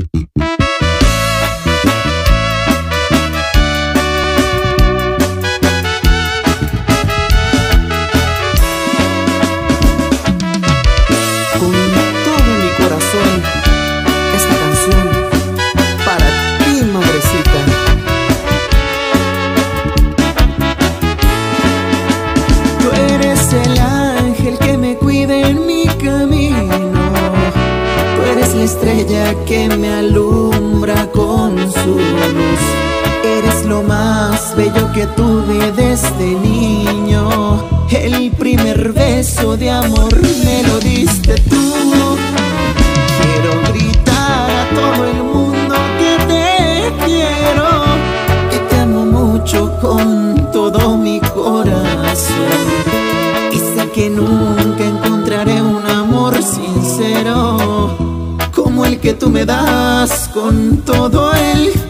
estrella que me alumbra con su luz. Eres lo más bello que tuve desde niño. El primer beso de amor me lo diste tú. Quiero gritar a todo el mundo que te quiero, que te amo mucho con todo mi corazón. Y sé que nunca con todo el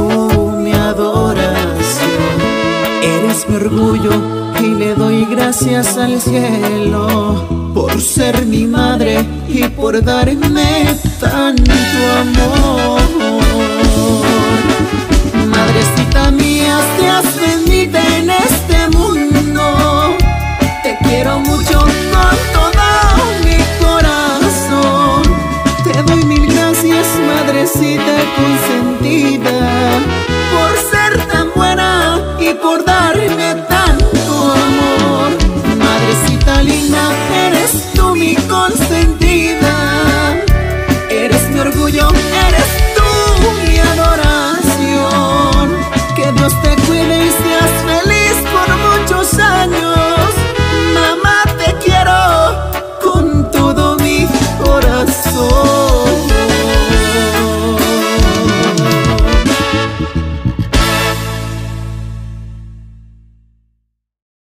Eres mi orgullo y le doy gracias al cielo por ser mi madre y por darme tanto amor. Por darme